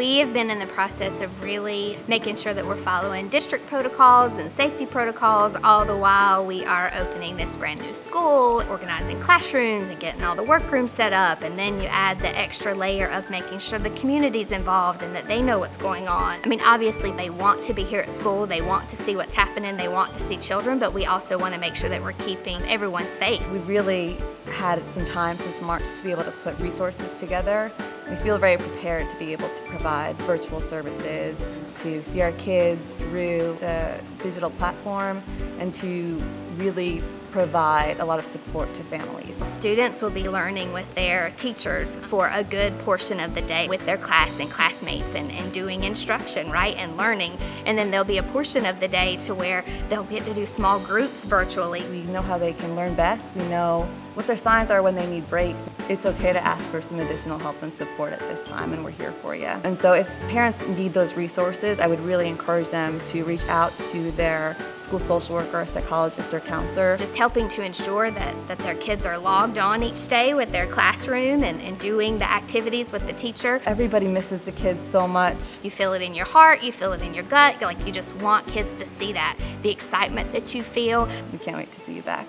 We have been in the process of really making sure that we're following district protocols and safety protocols, all the while we are opening this brand new school, organizing classrooms and getting all the workrooms set up, and then you add the extra layer of making sure the community's involved and that they know what's going on. I mean, obviously they want to be here at school, they want to see what's happening, they want to see children, but we also want to make sure that we're keeping everyone safe. We really had some time since March to be able to put resources together. We feel very prepared to be able to provide virtual services, to see our kids through the digital platform, and to really provide a lot of support to families. Students will be learning with their teachers for a good portion of the day with their class and classmates and, and doing instruction, right, and learning. And then there'll be a portion of the day to where they'll get to do small groups virtually. We know how they can learn best. We know what their signs are when they need breaks. It's okay to ask for some additional help and support at this time and we're here for you. And so if parents need those resources, I would really encourage them to reach out to their school social worker, psychologist, or counselor. Just helping to ensure that, that their kids are logged on each day with their classroom and, and doing the activities with the teacher. Everybody misses the kids so much. You feel it in your heart, you feel it in your gut, like you just want kids to see that, the excitement that you feel. We can't wait to see you back.